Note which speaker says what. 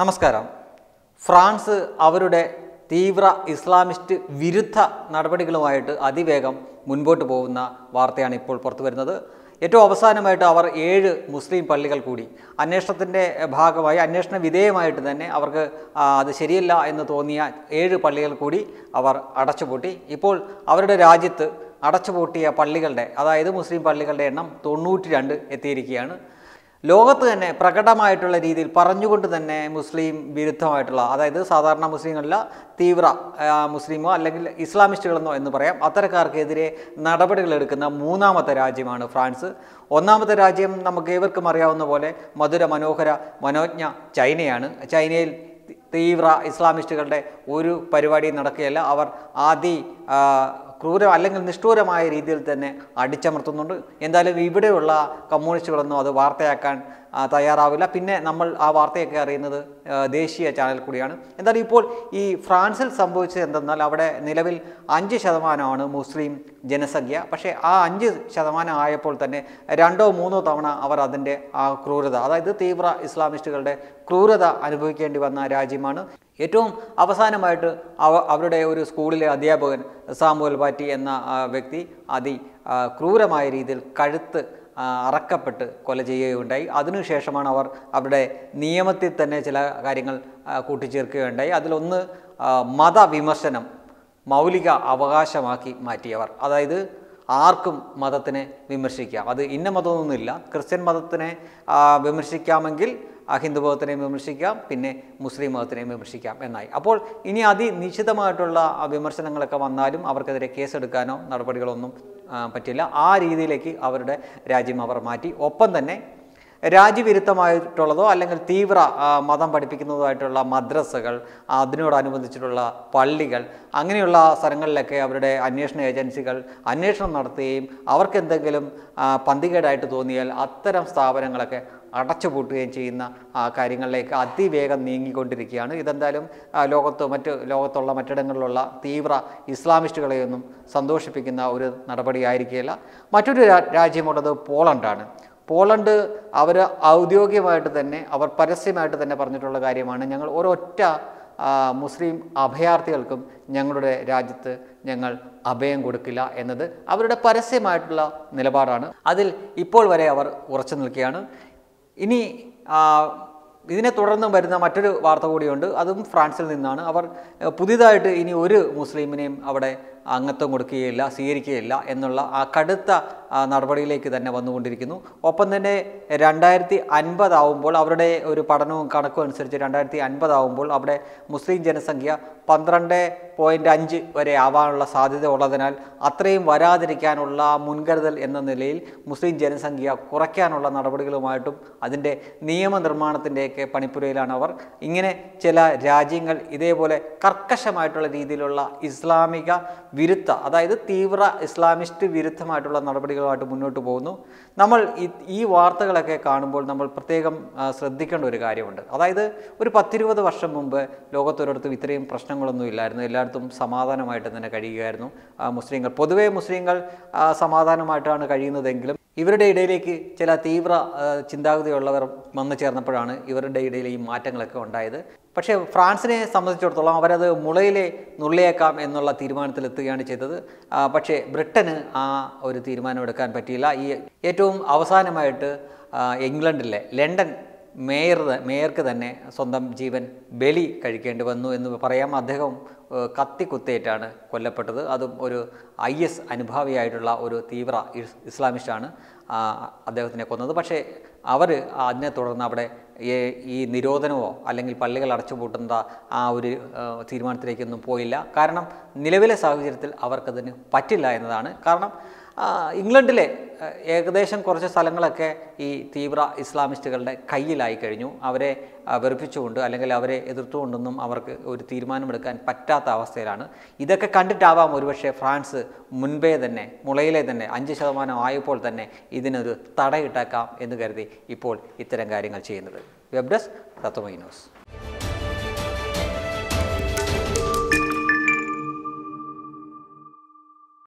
Speaker 1: നമസ്കാരം. ഫ്രാൻസ് അവരുടെ തീവ്ര ഇസ്ലാമിസ്റ്റ് വിരുദ്ധ നടപടികളുമായിട്ട് അതിവേഗം മുൻപോട്ട് പോകുന്ന വാർത്തയാണ് ഇപ്പോൾ പുറത്തു വരുന്നത്. ഏറ്റവും അവസാനമായിട്ട് അവർ ഏഴ് മുസ്ലിം പള്ളികൾ കൂടി അന്വേഷണത്തിന്റെ ഭാഗമായി അന്വേഷണ വിധേയമായിട്ട് തന്നെ അവർക്ക് അത് ശരിയല്ല എന്ന് തോന്നിയ ഏഴ് പള്ളികൾ കൂടി അവർ അടച്ചുപൂട്ടി. ഇപ്പോൾ അവരുടെ രാജ്യത്ത് അടച്ചുപൂട്ടിയ പള്ളികളുടെ അതായത് മുസ്ലിം പള്ളികളുടെ എണ്ണം തൊണ്ണൂറ്റി രണ്ട് എത്തിയിരിക്കുകയാണ്. ലോകത്ത് തന്നെ പ്രകടമായിട്ടുള്ള രീതിയിൽ പറഞ്ഞുകൊണ്ട് തന്നെ മുസ്ലിം വിരുദ്ധമായിട്ടുള്ള അതായത് സാധാരണ മുസ്ലിങ്ങളല്ല തീവ്ര മുസ്ലിമോ അല്ലെങ്കിൽ ഇസ്ലാമിസ്റ്റുകളെന്നോ എന്ന് പറയാം അത്തരക്കാർക്കെതിരെ നടപടികൾ എടുക്കുന്ന മൂന്നാമത്തെ രാജ്യമാണ് ഫ്രാൻസ്. ഒന്നാമത്തെ രാജ്യം നമുക്ക് ഏവർക്കും അറിയാവുന്ന പോലെ മധുര മനോഹര മനോജ്ഞ ചൈനയാണ്. ചൈനയിൽ തീവ്ര ഇസ്ലാമിസ്റ്റുകളുടെ ഒരു പരിപാടിയും നടക്കുകയല്ല. അവർ ആദി ക്രൂര അല്ലെങ്കിൽ നിഷ്ഠൂരമായ രീതിയിൽ തന്നെ അടിച്ചമർത്തുന്നുണ്ട്. എന്തായാലും ഇവിടെയുള്ള കമ്മ്യൂണിസ്റ്റുകളൊന്നും അത് വാർത്തയാക്കാൻ തയ്യാറാവില്ല. പിന്നെ നമ്മൾ ആ വാർത്തയൊക്കെ അറിയുന്നത് ദേശീയ ചാനൽ കൂടിയാണ്. എന്തായാലും ഇപ്പോൾ ഈ ഫ്രാൻസിൽ സംഭവിച്ചത് എന്തെന്നാൽ അവിടെ നിലവിൽ അഞ്ച് ശതമാനമാണ് മുസ്ലിം ജനസംഖ്യ. പക്ഷേ ആ അഞ്ച് ശതമാനം ആയപ്പോൾ തന്നെ രണ്ടോ മൂന്നോ തവണ അവർ അതിന്റെ ആ ക്രൂരത അതായത് തീവ്ര ഇസ്ലാമിസ്റ്റുകളുടെ ക്രൂരത അനുഭവിക്കേണ്ടി വന്ന രാജ്യമാണ് ഏറ്റവും അവസാനമായിട്ട് അവ അവരുടെ ഒരു സ്കൂളിലെ അധ്യാപകൻ സാമുവൽ പാറ്റി എന്ന വ്യക്തി അതി ക്രൂരമായ രീതിയിൽ കഴുത്ത് അറക്കപ്പെട്ട് കൊല ചെയ്യുകയുണ്ടായി. അതിനുശേഷമാണ് അവർ അവരുടെ നിയമത്തിൽ തന്നെ ചില കാര്യങ്ങൾ കൂട്ടിച്ചേർക്കുകയുണ്ടായി. അതിലൊന്ന് മതവിമർശനം മൗലിക അവകാശമാക്കി മാറ്റിയവർ. അതായത് ആർക്കും മതത്തിനെ വിമർശിക്കാം. അത് ഇന്ന മതമൊന്നുമില്ല. ക്രിസ്ത്യൻ മതത്തിനെ വിമർശിക്കാമെങ്കിൽ ആ, ഹിന്ദു മതത്തിനെയും വിമർശിക്കാം പിന്നെ മുസ്ലിം മതത്തിനെയും വിമർശിക്കാം എന്നായി. അപ്പോൾ ഇനി അതിനിശ്ചിതമായിട്ടുള്ള വിമർശനങ്ങളൊക്കെ വന്നാലും അവർക്കെതിരെ കേസെടുക്കാനോ നടപടികളൊന്നും പറ്റില്ല. ആ രീതിയിലേക്ക് അവരുടെ രാജ്യം അവർ മാറ്റി. ഒപ്പം തന്നെ രാജ്യവിരുദ്ധമായിട്ടുള്ളതോ അല്ലെങ്കിൽ തീവ്ര മതം പഠിപ്പിക്കുന്നതുമായിട്ടുള്ള മദ്രസകൾ അതിനോടനുബന്ധിച്ചിട്ടുള്ള പള്ളികൾ അങ്ങനെയുള്ള സ്ഥലങ്ങളിലൊക്കെ അവരുടെ അന്വേഷണ ഏജൻസികൾ അന്വേഷണം നടത്തുകയും അവർക്കെന്തെങ്കിലും പന്തികേടായിട്ട് തോന്നിയാൽ അത്തരം സ്ഥാപനങ്ങളൊക്കെ അടച്ചുപൂട്ടുകയും ചെയ്യുന്ന കാര്യങ്ങളിലേക്ക് അതിവേഗം നീങ്ങിക്കൊണ്ടിരിക്കുകയാണ്. ഇതെന്തായാലും ലോകത്തോ മറ്റ് ലോകത്തുള്ള മറ്റിടങ്ങളിലുള്ള തീവ്ര ഇസ്ലാമിസ്റ്റുകളെയൊന്നും സന്തോഷിപ്പിക്കുന്ന ഒരു നടപടിയായിരിക്കില്ല മറ്റൊരു രാജ്യമുള്ളത് പോളണ്ടാണ്. പോളണ്ട് അവർ ഔദ്യോഗികമായിട്ട് തന്നെ അവർ പരസ്യമായിട്ട് തന്നെ പറഞ്ഞിട്ടുള്ള കാര്യമാണ്. ഞങ്ങൾ ഒരൊറ്റ മുസ്ലിം അഭയാർത്ഥികൾക്കും ഞങ്ങളുടെ രാജ്യത്ത് ഞങ്ങൾ അഭയം കൊടുക്കില്ല എന്നത് അവരുടെ പരസ്യമായിട്ടുള്ള നിലപാടാണ്. അതിൽ ഇപ്പോൾ വരെ അവർ ഉറച്ചു നിൽക്കുകയാണ്. ഇനി ഇതിനെ തുടർന്ന് വരുന്ന മറ്റൊരു വാർത്ത കൂടിയുണ്ട്. അതും ഫ്രാൻസിൽ നിന്നാണ്. അവർ പുതിയതായിട്ട് ഇനി ഒരു മുസ്ലിമിനെയും അവിടെ അംഗത്വം കൊടുക്കുകയില്ല സ്വീകരിക്കുകയില്ല എന്നുള്ള ആ കടുത്ത നടപടിയിലേക്ക് തന്നെ വന്നുകൊണ്ടിരിക്കുന്നു. ഒപ്പം തന്നെ രണ്ടായിരത്തി അൻപതാവുമ്പോൾ അവരുടെ ഒരു പഠനവും കണക്കും അനുസരിച്ച് രണ്ടായിരത്തി അൻപതാവുമ്പോൾ അവിടെ മുസ്ലിം ജനസംഖ്യ പന്ത്രണ്ട് പോയിന്റ് അഞ്ച് വരെ ആവാനുള്ള സാധ്യത ഉള്ളതിനാൽ അത്രയും വരാതിരിക്കാനുള്ള മുൻകരുതൽ എന്ന നിലയിൽ മുസ്ലിം ജനസംഖ്യ കുറയ്ക്കാനുള്ള നടപടികളുമായിട്ടും അതിന്റെ നിയമനിർമ്മാണത്തിന്റെയൊക്കെ പണിപ്പുരയിലാണ് അവർ. ഇങ്ങനെ ചില രാജ്യങ്ങൾ ഇതേപോലെ കർക്കശമായിട്ടുള്ള രീതിയിലുള്ള ഇസ്ലാമിക വിരുദ്ധ അതായത് തീവ്ര ഇസ്ലാമിസ്റ്റ് വിരുദ്ധമായിട്ടുള്ള നടപടികളുമായിട്ട് മുന്നോട്ട് പോകുന്നു. നമ്മൾ ഈ- വാർത്തകളൊക്കെ കാണുമ്പോൾ നമ്മൾ പ്രത്യേകം ശ്രദ്ധിക്കേണ്ട ഒരു കാര്യമുണ്ട്. അതായത് ഒരു പത്തിരുപത് വർഷം മുമ്പ് ലോകത്തൊരിടത്തും ഇത്രയും പ്രശ്നങ്ങളൊന്നും ഇല്ലായിരുന്നു. എല്ലായിടത്തും സമാധാനമായിട്ട് തന്നെ കഴിയുകയായിരുന്നു. മുസ്ലിങ്ങൾ പൊതുവേ മുസ്ലിങ്ങൾ സമാധാനമായിട്ടാണ് കഴിയുന്നതെങ്കിലും ഇവരുടെ ഇടയിലേക്ക് ചില തീവ്ര ചിന്താഗതിയുള്ളവർ വന്നു ചേർന്നപ്പോഴാണ് ഇവരുടെ ഇടയിൽ ഈ മാറ്റങ്ങളൊക്കെ ഉണ്ടായത്. പക്ഷേ ഫ്രാൻസിനെ സംബന്ധിച്ചിടത്തോളം അവരത് മുളയിലെ നുള്ളിയേക്കാം എന്നുള്ള തീരുമാനത്തിലെത്തുകയാണ് ചെയ്തത്. പക്ഷേ ബ്രിട്ടന് ആ ഒരു തീരുമാനം എടുക്കാൻ പറ്റിയില്ല. ഈ ഏറ്റവും അവസാനമായിട്ട് ഇംഗ്ലണ്ടിലെ ലണ്ടൻ മേയർ മേയർക്ക് തന്നെ സ്വന്തം ജീവൻ ബലി കഴിക്കേണ്ടി വന്നു എന്ന് പറയാം. അദ്ദേഹം ഏഹ്, കത്തിക്കുത്തേറ്റാണ് കൊല്ലപ്പെട്ടത്. അതും ഒരു ഐ എസ് അനുഭാവിയായിട്ടുള്ള ഒരു തീവ്ര ഇസ് ഇസ്ലാമിസ്റ്റാണ് അദ്ദേഹത്തിനെ കൊന്നത്. പക്ഷേ അവർ അതിനെ തുടർന്ന് അവിടെ ഈ- നിരോധനമോ അല്ലെങ്കിൽ പള്ളികൾ അടച്ചുപൂട്ടുന്ന ആ ഒരു തീരുമാനത്തിലേക്കൊന്നും പോയില്ല. കാരണം നിലവിലെ സാഹചര്യത്തിൽ അവർക്കതിന് പറ്റില്ല എന്നതാണ്. കാരണം ഇംഗ്ലണ്ടിലെ ഏകദേശം കുറച്ച് സ്ഥലങ്ങളൊക്കെ ഈ തീവ്ര ഇസ്ലാമിസ്റ്റുകളുടെ കയ്യിലായി കഴിഞ്ഞു. അവരെ വെറുപ്പിച്ചുകൊണ്ട് അല്ലെങ്കിൽ അവരെ എതിർത്തുകൊണ്ടൊന്നും അവർക്ക് ഒരു തീരുമാനമെടുക്കാൻ പറ്റാത്ത അവസ്ഥയിലാണ്. ഇതൊക്കെ കണ്ടിട്ടാവാം ഒരുപക്ഷെ ഫ്രാൻസ് മുൻപേ തന്നെ മുളയിലെ തന്നെ അഞ്ച് ശതമാനം ആയപ്പോൾ തന്നെ ഇതിനൊരു തടയിട്ടേക്കാം എന്ന് കരുതി ഇപ്പോൾ ഇത്തരം കാര്യങ്ങൾ ചെയ്യുന്നത്. വെബ് ഡെസ്ക് തത്വമൈ ന്യൂസ്